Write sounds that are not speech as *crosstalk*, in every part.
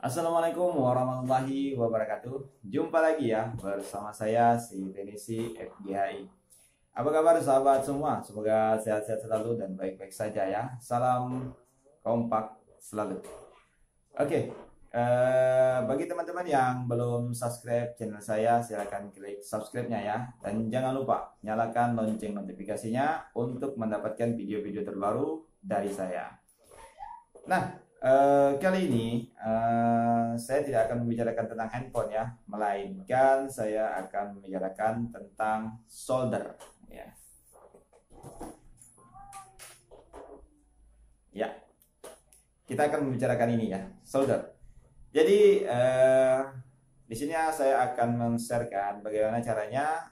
Assalamualaikum warahmatullahi wabarakatuh. Jumpa lagi ya bersama saya si Tenisi FGHI Apa kabar sahabat semua? Semoga sehat-sehat selalu dan baik-baik saja ya. Salam kompak selalu. Oke, eh, bagi teman-teman yang belum subscribe channel saya silahkan klik subscribe-nya ya. Dan jangan lupa nyalakan lonceng notifikasinya untuk mendapatkan video-video terbaru dari saya. Nah, Uh, kali ini uh, saya tidak akan membicarakan tentang handphone ya, melainkan saya akan membicarakan tentang solder ya. Ya, kita akan membicarakan ini ya, solder. Jadi uh, di sini saya akan men-sharekan bagaimana caranya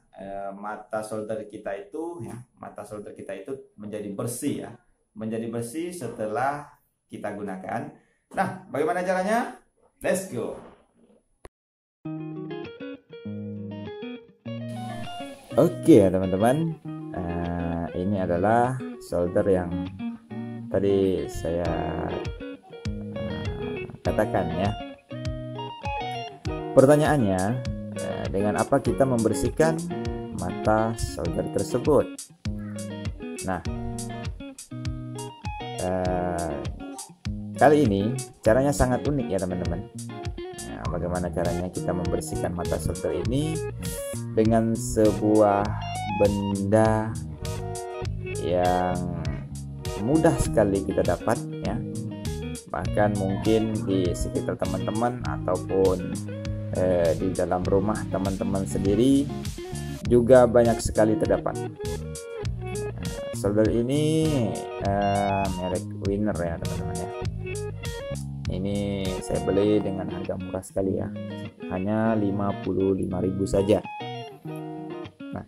mata solder kita itu ya, mata solder kita itu menjadi bersih ya, menjadi bersih setelah kita gunakan. Nah, bagaimana caranya? Let's go. Oke ya teman-teman, uh, ini adalah solder yang tadi saya uh, katakan ya. Pertanyaannya, uh, dengan apa kita membersihkan mata solder tersebut? Nah, uh, Kali ini caranya sangat unik ya teman-teman. Nah, bagaimana caranya kita membersihkan mata solder ini dengan sebuah benda yang mudah sekali kita dapat ya. Bahkan mungkin di sekitar teman-teman ataupun eh, di dalam rumah teman-teman sendiri juga banyak sekali terdapat. Nah, solder ini eh, merek Winner ya teman-teman ya. Ini saya beli dengan harga murah sekali ya. Hanya 55.000 saja. Nah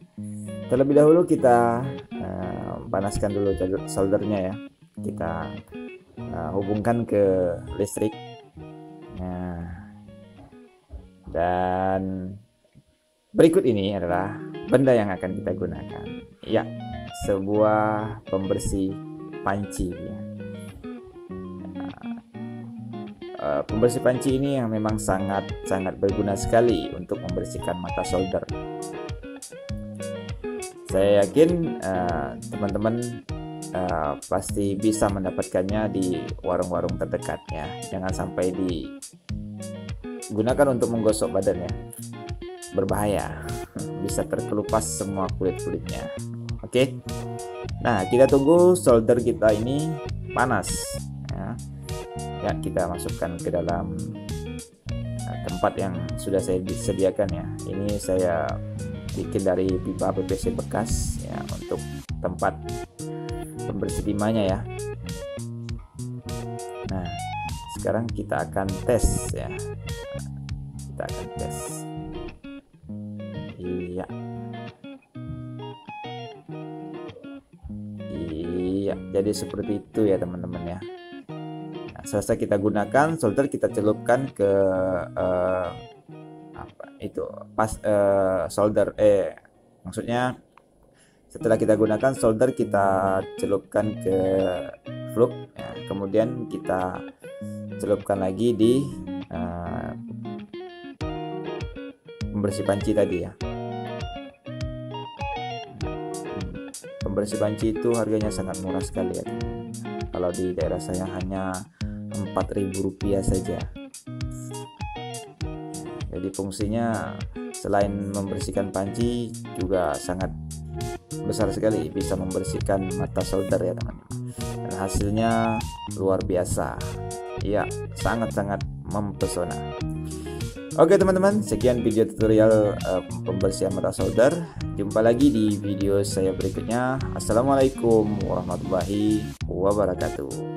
terlebih dahulu kita uh, panaskan dulu soldernya ya. Kita uh, hubungkan ke listrik. Nah dan berikut ini adalah benda yang akan kita gunakan. Ya sebuah pembersih panci ya Eh, pembersih panci ini yang memang sangat sangat berguna sekali untuk membersihkan mata solder. Saya yakin uh, teman-teman uh, pasti bisa mendapatkannya di warung-warung terdekat ya. Jangan sampai digunakan untuk menggosok badannya. Berbahaya. *laughs* Bisa terkelupas semua kulit-kulitnya. Oke. Okay? Nah, kita tunggu solder kita ini panas. Ya. Kita masukkan ke dalam uh, tempat yang sudah saya disediakan ya. Ini saya bikin dari pipa PVC bekas ya untuk tempat pembersih timahnya ya. Nah sekarang kita akan tes ya. Kita akan tes. Iya jadi seperti itu ya teman-teman ya. Selesai kita gunakan solder kita celupkan ke uh, apa itu pas uh, solder. Eh maksudnya setelah kita gunakan solder kita celupkan ke fluk ya, kemudian kita celupkan lagi di uh, pembersih panci tadi ya pembersih panci itu harganya sangat murah sekali ya kalau di daerah saya hanya Rp4.000 saja. Jadi fungsinya selain membersihkan panci juga sangat besar sekali bisa membersihkan mata solder ya teman-teman. Dan hasilnya luar biasa. Ya, sangat-sangat mempesona. Oke teman-teman, sekian video tutorial uh, pembersihan mata solder. Jumpa lagi di video saya berikutnya. Assalamualaikum warahmatullahi wabarakatuh.